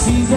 She's